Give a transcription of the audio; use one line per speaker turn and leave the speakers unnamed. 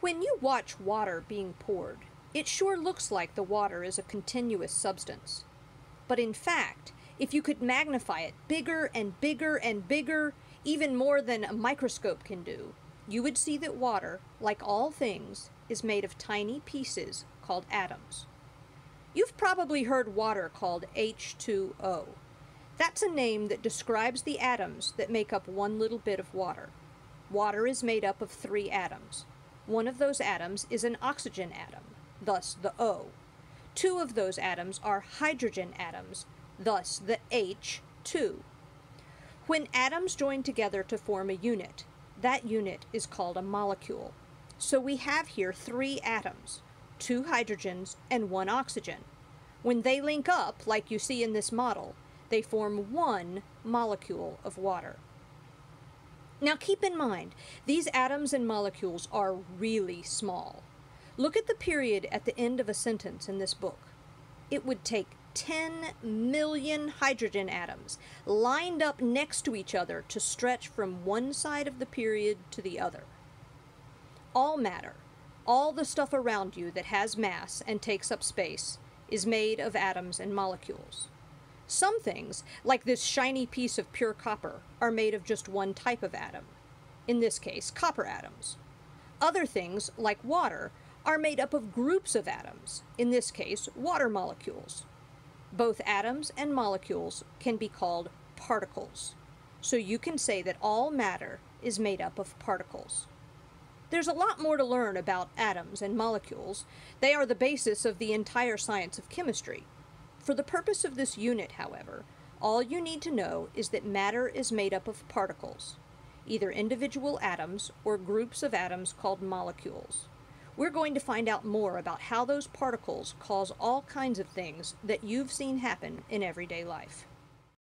When you watch water being poured, it sure looks like the water is a continuous substance. But in fact, if you could magnify it bigger and bigger and bigger, even more than a microscope can do, you would see that water, like all things, is made of tiny pieces called atoms. You've probably heard water called H2O. That's a name that describes the atoms that make up one little bit of water. Water is made up of three atoms. One of those atoms is an oxygen atom, thus the O. Two of those atoms are hydrogen atoms, thus the H2. When atoms join together to form a unit, that unit is called a molecule. So we have here three atoms, two hydrogens and one oxygen. When they link up, like you see in this model, they form one molecule of water. Now keep in mind, these atoms and molecules are really small. Look at the period at the end of a sentence in this book. It would take 10 million hydrogen atoms lined up next to each other to stretch from one side of the period to the other. All matter, all the stuff around you that has mass and takes up space, is made of atoms and molecules. Some things, like this shiny piece of pure copper, are made of just one type of atom, in this case, copper atoms. Other things, like water, are made up of groups of atoms, in this case, water molecules. Both atoms and molecules can be called particles, so you can say that all matter is made up of particles. There's a lot more to learn about atoms and molecules. They are the basis of the entire science of chemistry. For the purpose of this unit, however, all you need to know is that matter is made up of particles, either individual atoms or groups of atoms called molecules. We're going to find out more about how those particles cause all kinds of things that you've seen happen in everyday life.